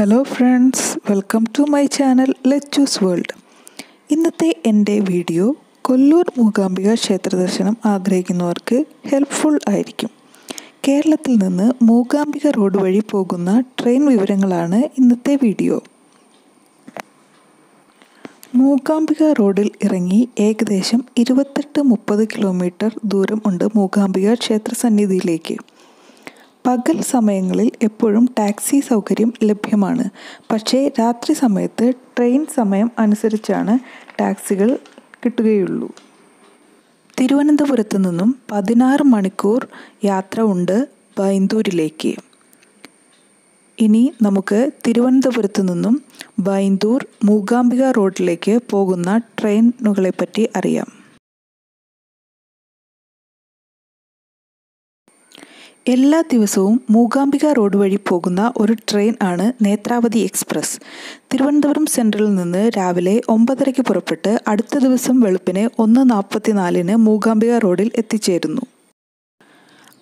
Hello friends welcome to my channel Lechu's ചൂസ് world ഇന്നത്തെ എന്റെ വീഡിയോ കൊല്ലൂർ മൂകാംബിക ക്ഷേത്ര ദർശനം ആഗ്രഹിക്കുന്നവർക്ക് ഹെൽപ്ഫുൾ ആയിരിക്കും. കേരളത്തിൽ നിന്ന് മൂകാംബിക റോഡ് വഴി പോകുന്ന ട്രെയിൻ വിവരങ്ങളാണ് ഇന്നത്തെ വീഡിയോ. മൂകാംബിക റോഡിൽ ഇറങ്ങി ഏകദേശം ഇരുപത്തെട്ട് മുപ്പത് കിലോമീറ്റർ ദൂരം ഉണ്ട് മൂകാംബിക ക്ഷേത്ര സന്നിധിയിലേക്ക്. പകൽ സമയങ്ങളിൽ എപ്പോഴും ടാക്സി സൗകര്യം ലഭ്യമാണ്. പക്ഷേ രാത്രി സമയത്ത് ട്രെയിൻ സമയം അനുസരിച്ചാണ് ടാക്സികൾ കിട്ടുകയുള്ളൂ. തിരുവനന്തപുരത്ത് നിന്നും പതിനാറ് മണിക്കൂർ യാത്ര ഉണ്ട് ബൈന്ദൂരിലേക്ക് ഇനി നമുക്ക് തിരുവനന്തപുരത്ത് നിന്നും ബൈന്ദൂർ മൂകാംബിക റോഡിലേക്ക് പോകുന്ന ട്രെയിനുകളെ പറ്റി അറിയാം. എല്ലാ ദിവസവും മൂകാംബിക റോഡ് വഴി പോകുന്ന ഒരു ട്രെയിൻ ആണ് നേത്രാവതി എക്സ്പ്രസ്. തിരുവനന്തപുരം സെൻട്രലിൽ നിന്ന് രാവിലെ ഒമ്പതരയ്ക്ക് പുറപ്പെട്ട് അടുത്ത ദിവസം വെളുപ്പിന് ഒന്ന് നാൽപ്പത്തിനാലിന് മൂകാംബിക റോഡിൽ എത്തിച്ചേരുന്നു.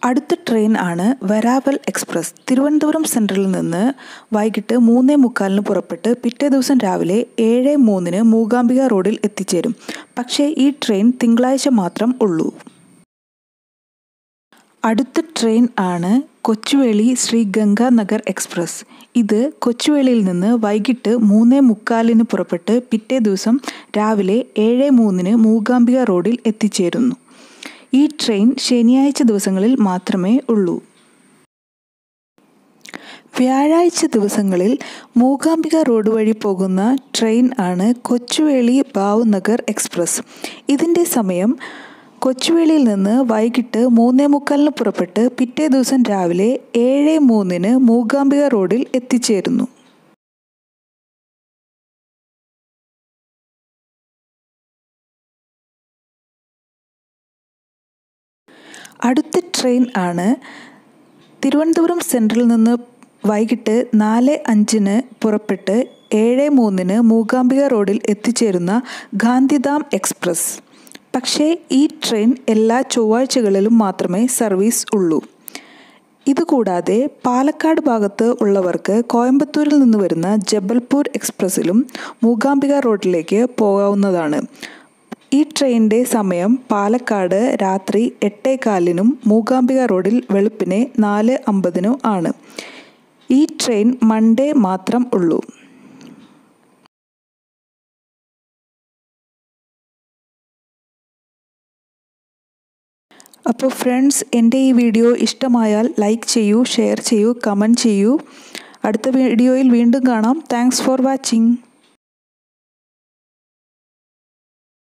അടുത്ത ട്രെയിൻ ആണ് വരാവൽ എക്സ്പ്രസ്. തിരുവനന്തപുരം സെൻട്രലിൽ നിന്ന് വൈകിട്ട് മൂന്നേ മുക്കാലിന് പുറപ്പെട്ട് പിറ്റേ ദിവസം രാവിലെ ഏഴ് മൂന്നിന് മൂകാംബിക റോഡിൽ എത്തിച്ചേരും. പക്ഷേ ഈ ട്രെയിൻ തിങ്കളാഴ്ച മാത്രം ഉള്ളൂ. അടുത്ത ട്രെയിൻ ആണ് കൊച്ചുവേളി ശ്രീ ഗംഗാനഗർ എക്സ്പ്രസ്. ഇത് കൊച്ചുവേളിയിൽ നിന്ന് വൈകിട്ട് മൂന്ന് മുക്കാലിന് പുറപ്പെട്ട് പിറ്റേ ദിവസം രാവിലെ ഏഴ് മൂന്നിന് മൂകാംബിക റോഡിൽ എത്തിച്ചേരുന്നു. ഈ ട്രെയിൻ ശനിയാഴ്ച ദിവസങ്ങളിൽ മാത്രമേ ഉള്ളൂ. വ്യാഴാഴ്ച ദിവസങ്ങളിൽ മൂകാംബിക റോഡ് വഴി പോകുന്ന ട്രെയിൻ ആണ് കൊച്ചുവേളി ഭാവ്നഗർ എക്സ്പ്രസ്. ഇതിന്റെ സമയം കൊച്ചുവേളിയിൽ നിന്ന് വൈകിട്ട് മൂന്നേ മുക്കാലിന് പുറപ്പെട്ട് പിറ്റേ ദിവസം രാവിലെ ഏഴ് മൂന്നിന് മൂകാംബിക റോഡിൽ എത്തിച്ചേരുന്നു. അടുത്ത ട്രെയിൻ ആണ് തിരുവനന്തപുരം സെൻട്രലിൽ നിന്ന് വൈകിട്ട് നാല് അഞ്ചിന് പുറപ്പെട്ട് ഏഴ് മൂന്നിന് മൂകാംബിക റോഡിൽ എത്തിച്ചേരുന്ന ഗാന്ധിധാം എക്സ്പ്രസ്. പക്ഷേ ഈ ട്രെയിൻ എല്ലാ ചൊവ്വാഴ്ചകളിലും മാത്രമേ സർവീസ് ഉള്ളൂ. ഇതുകൂടാതെ പാലക്കാട് ഭാഗത്ത് ഉള്ളവർക്ക് കോയമ്പത്തൂരിൽ നിന്ന് വരുന്ന ജബൽപൂർ എക്സ്പ്രസ്സിലും മൂകാംബിക റോഡിലേക്ക് പോകാവുന്നതാണ്. ഈ ട്രെയിനിന്റെ സമയം പാലക്കാട് രാത്രി എട്ടേകാലിനും മൂകാംബിക റോഡിൽ വെളുപ്പിനെ നാല് അമ്പതിനും ആണ്. ഈ ട്രെയിൻ മൺഡേ മാത്രം ഉള്ളൂ. അപ്പോൾ ഫ്രണ്ട്സ് എന്റെ ഈ വീഡിയോ ഇഷ്ടമായാൽ ലൈക്ക് ചെയ്യൂ ഷെയർ ചെയ്യൂ കമന്റ് ചെയ്യൂ. അടുത്ത വീഡിയോയിൽ വീണ്ടും കാണാം. Thanks for watching.